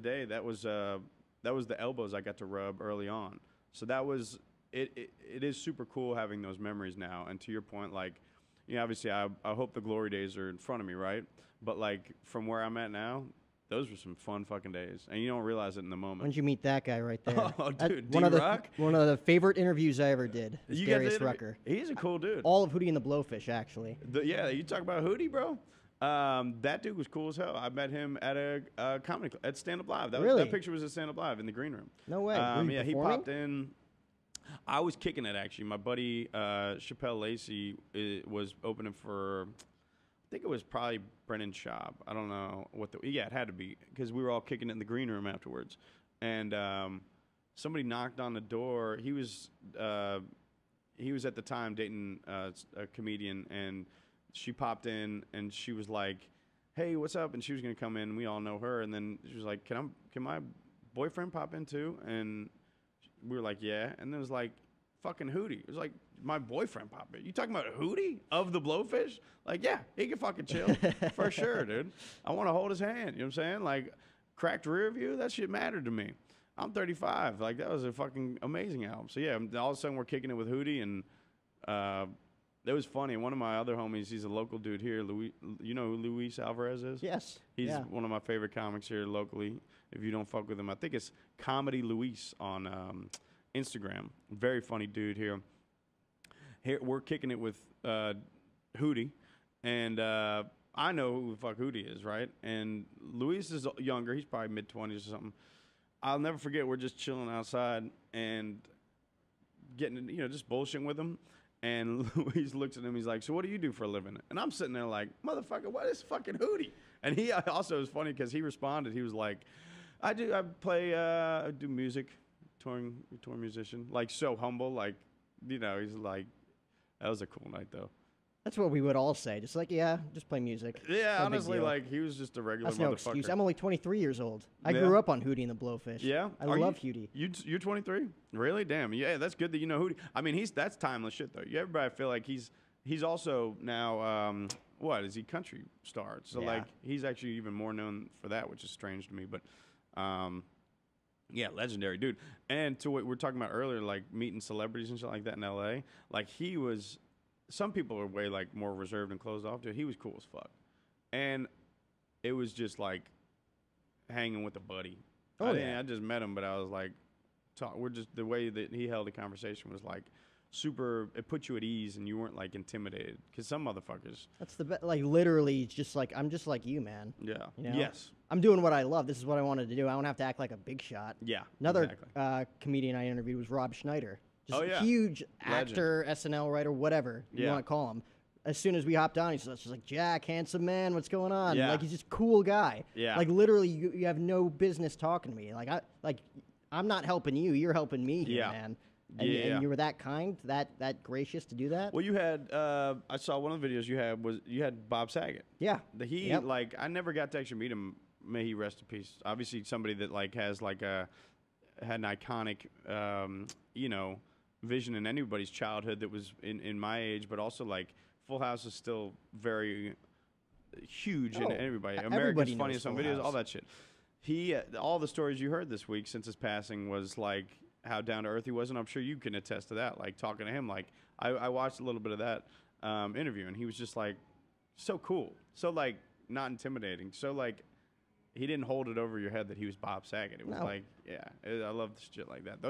day, that was uh, that was the elbows I got to rub early on. So that was it. It, it is super cool having those memories now. And to your point, like, you know, obviously, I I hope the glory days are in front of me, right? But like from where I'm at now, those were some fun fucking days, and you don't realize it in the moment. When did you meet that guy right there? Oh, dude, one of the D-Rock? one of the favorite interviews I ever did. You Darius Rucker. He's a cool dude. All of Hootie and the Blowfish, actually. The, yeah, you talk about Hootie, bro. Um, that dude was cool as hell. I met him at a, uh comedy cl- at Stand Up Live. That, was, Really? that picture was at Stand Up Live in the green room. No way. Were Um, you yeah, he performing? popped in. I was kicking it actually. My buddy uh, Shapel Lacey i was opening for. I think it was probably Brendan Schaub. I don't know what the yeah it had to be because we were all kicking it in the green room afterwards, and um, somebody knocked on the door. He was uh, he was at the time dating uh, s- a comedian, and she popped in and she was like, "Hey, what's up?" And she was gonna come in. We all know her, and then she was like, "Can I can my boyfriend pop in too?" And we were like, "Yeah," and then it was like, "Fucking Hootie." It was like my boyfriend pop in. You talking about Hootie of the Blowfish? Like, yeah, he can fucking chill for sure, dude. I want to hold his hand. You know what I'm saying? Like, cracked rear view. That shit mattered to me. I'm 35. Like that was a fucking amazing album. So yeah, all of a sudden we're kicking it with Hootie, and uh, it was funny. One of my other homies, he's a local dude here. Louis, you know who Luis Alvarez is? Yes. He's yeah. one of my favorite comics here locally. If you don't fuck with him, I think it's Comedy Luis on um, Instagram. Very funny dude here. Here we're kicking it with uh, Hootie, and uh, I know who the fuck Hootie is, right? And Luis is younger. He's probably mid twenties or something. I'll never forget. We're just chilling outside and getting, you know, just bullshitting with him. And Luis looks at him. He's like, "So what do you do for a living?" And I'm sitting there like, "Motherfucker, what is fucking Hootie?" And he also was funny because he responded. He was like, "I do. I play. Uh, I do music, touring, touring musician. Like so humble. Like, you know, he's like, that was a cool night though. That's what we would all say. Just like, yeah, just play music. Yeah, No big honestly, deal. like he was just a regular That's no excuse. I'm only 23 years old. I Yeah. grew up on Hootie and the Blowfish. Yeah, I Are love you, Hootie. You you're 23, really? Damn. Yeah, that's good that you know Hootie. I mean, he's that's timeless shit though. You everybody I feel like he's he's also now um, what is he country star? So Yeah. like he's actually even more known for that, which is strange to me. But um, yeah, legendary dude. And to what we were talking about earlier, like meeting celebrities and shit like that in L.A. Like he was. Some people are way like more reserved and closed off. Dude, he was cool as fuck, and it was just like hanging with a buddy. Oh, I, yeah. I just met him, but I was like, talk. We're just the way that he held the conversation was like super. It put you at ease, and you weren't like intimidated. Because some motherfuckers, That's the best. Like literally, just like I'm just like you, man. yeah, You know? yes, I'm doing what I love. This is what I wanted to do. I don't have to act like a big shot. yeah. Another exactly. uh, comedian I interviewed was Rob Schneider. Just Oh, yeah. huge Legend. actor, SNL writer, whatever you Yeah. want to call him. As soon as we hopped on, he's just like, Jack, handsome man, what's going on? Yeah. Like he's just cool guy. Yeah. Like literally, you, you have no business talking to me. Like I like, I'm not helping you. You're helping me here, Yeah. man. And, Yeah. and you were that kind, that that gracious to do that. Well, you had. Uh, I saw one of the videos you had was you had Bob Saget. yeah. The he Yep. like I never got to actually meet him. May he rest in peace. Obviously, somebody that like has like a had an iconic, um, you know, vision in anybody's childhood that was in in my age, but also like Full House is still very huge in Oh, everybody. e- America's everybody Funniest Home Videos, all that shit. He uh, all the stories you heard this week since his passing was like how down to earth he was, and I'm sure you can attest to that. Like talking to him, like I, I watched a little bit of that um, interview, and he was just like so cool, so like not intimidating, so like he didn't hold it over your head that he was Bob Saget. It was No. like, yeah, it, I love shit like that. Those